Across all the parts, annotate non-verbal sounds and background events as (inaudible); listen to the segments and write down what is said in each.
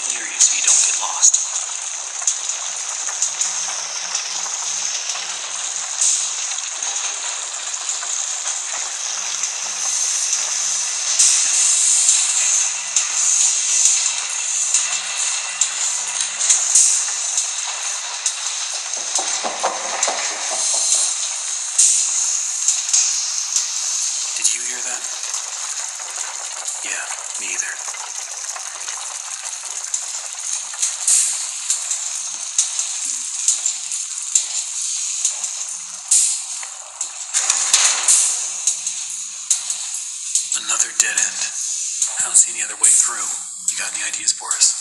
avoid an area so you don't get lost. who didn't. I don't see any other way through. You got any ideas for us?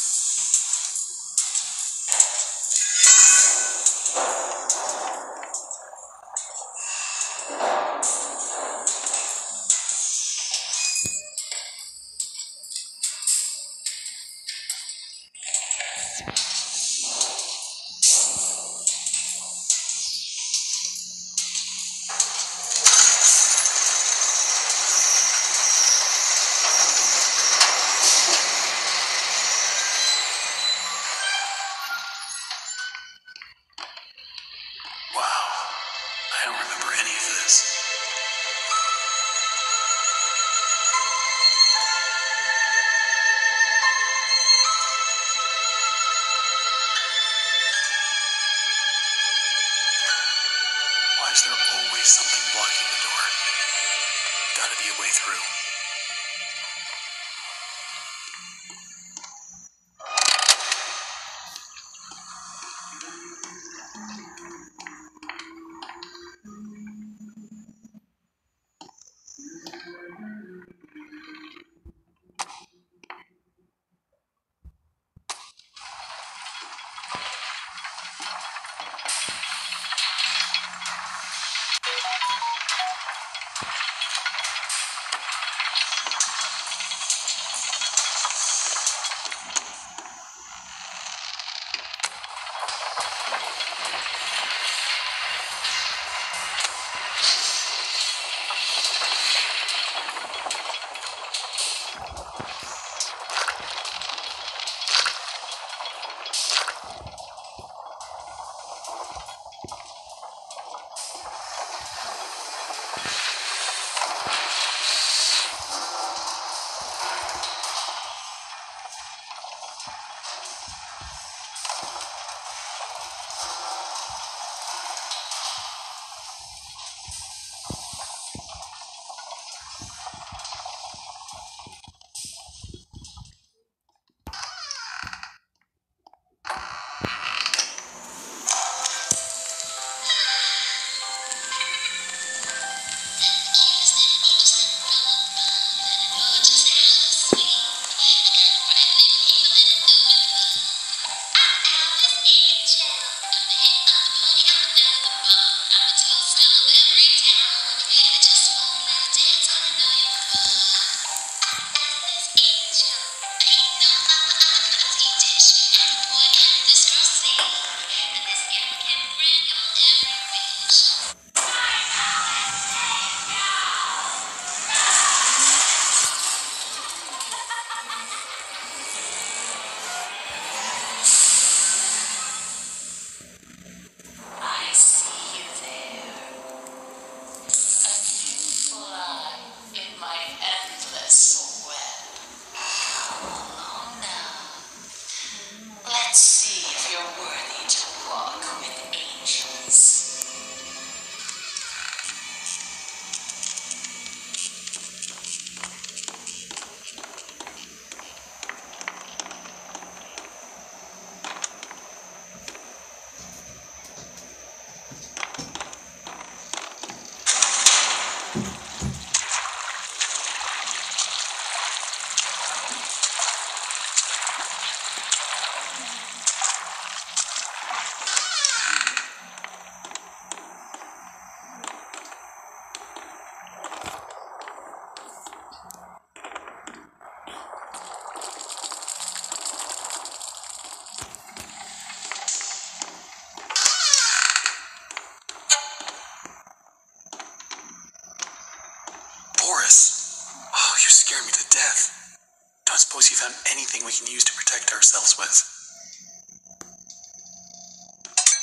Don't suppose you found anything we can use to protect ourselves with.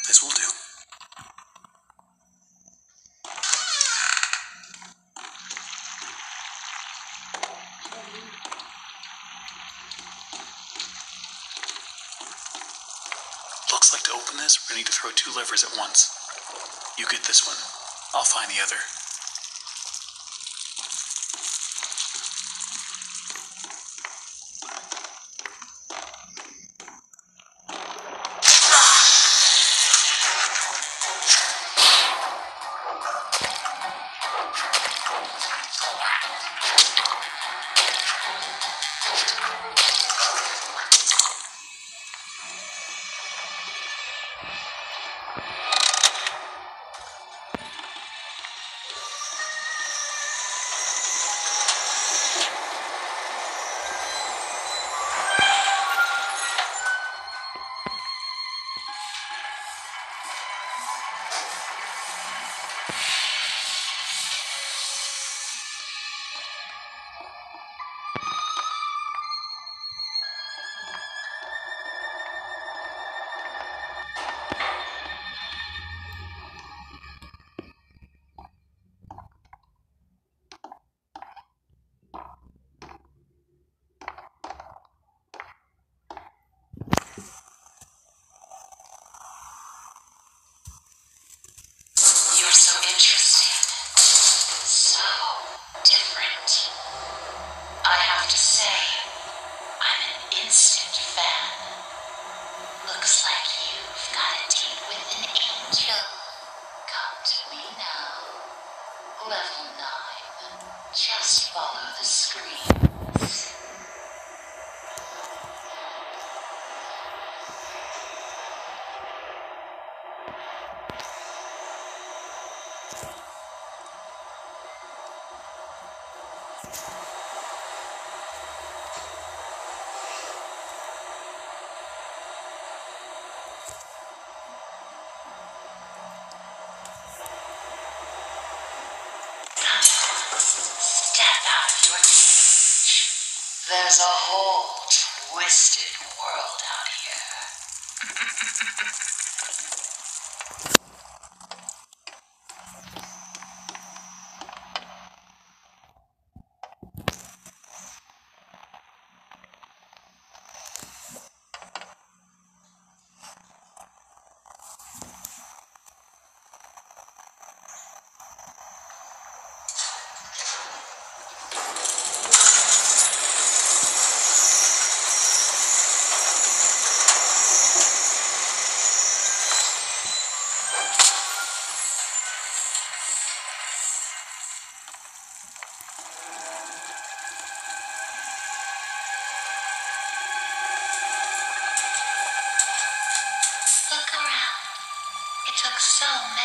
This will do. Looks like to open this, we're going to need to throw two levers at once. You get this one. I'll find the other. There's a whole twisted world out here. (laughs) 上。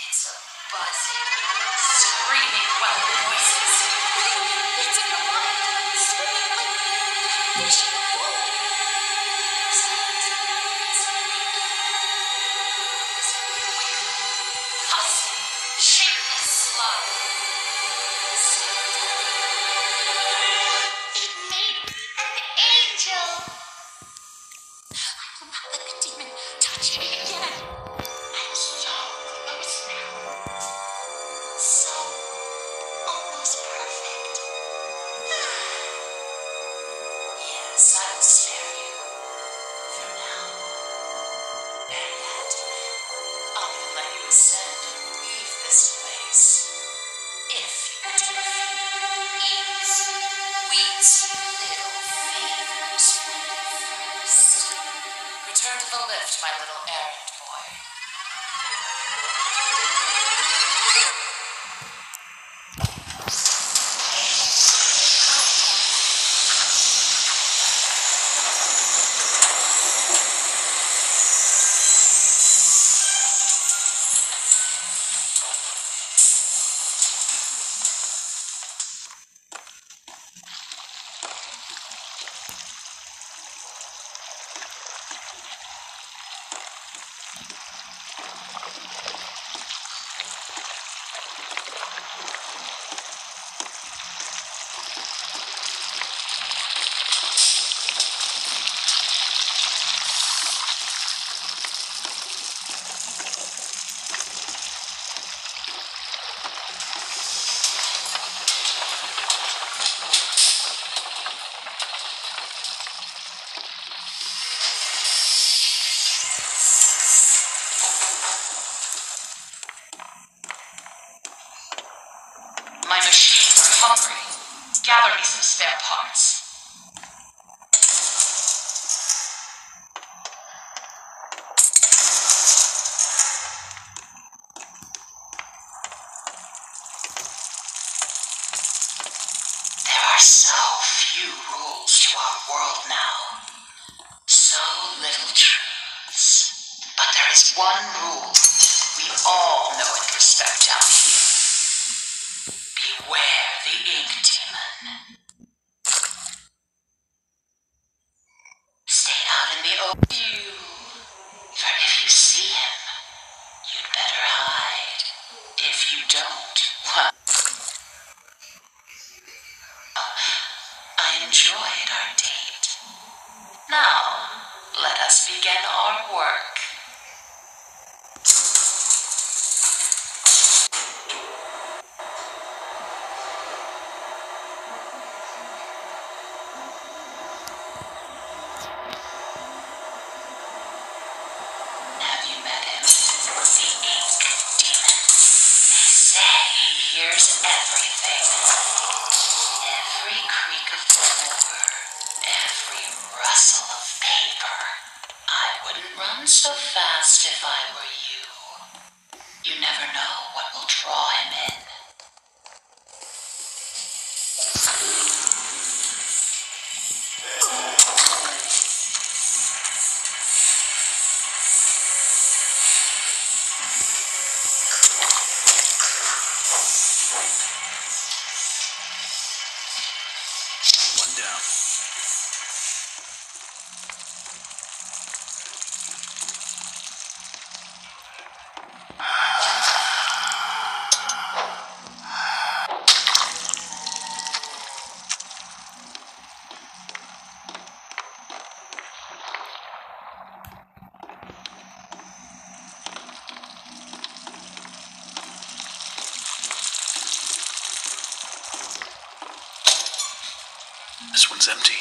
It's buzzing, screaming weapon. silence there. parts. There are so few rules to our world now, so little truths. But there is one rule we all know and respect down here. empty.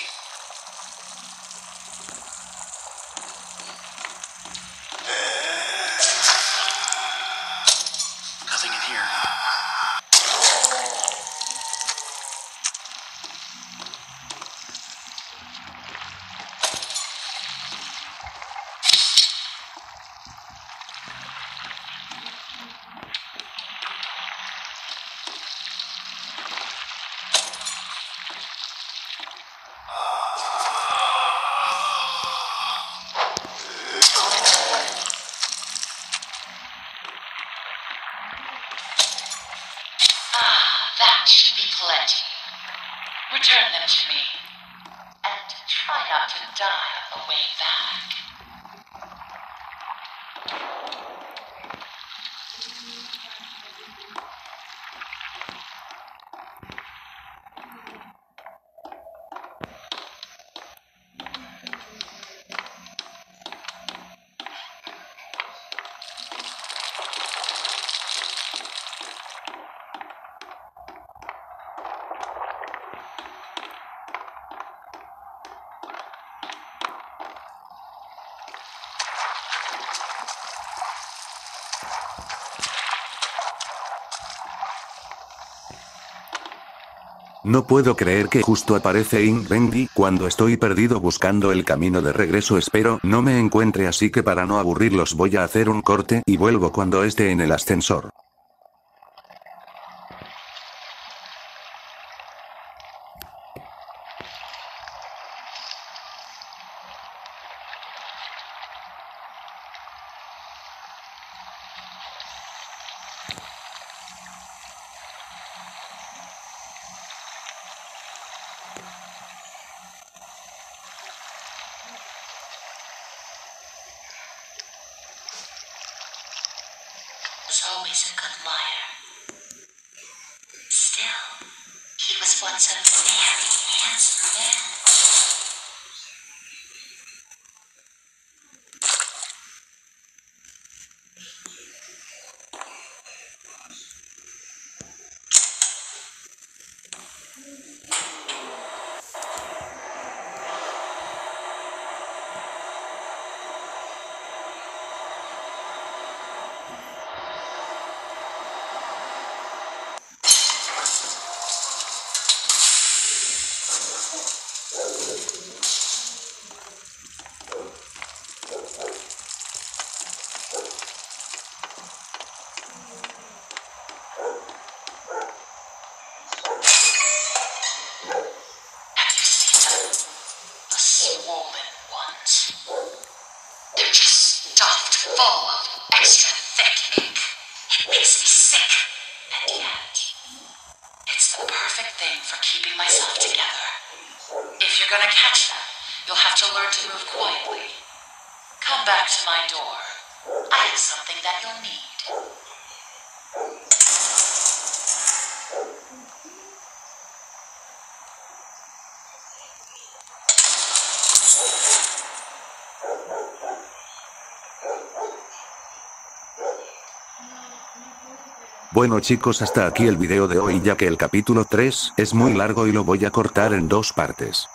Ah, that should be plenty. Return them to me. And try not to die on the way back. No puedo creer que justo aparece Invendi cuando estoy perdido buscando el camino de regreso espero no me encuentre así que para no aburrirlos voy a hacer un corte y vuelvo cuando esté en el ascensor. Always a you're gonna catch them, you'll have to learn to move quietly. Come back to my door. I have something that you'll need. Bueno chicos hasta aquí el video de hoy ya que el capítulo 3 es muy largo y lo voy a cortar en dos partes.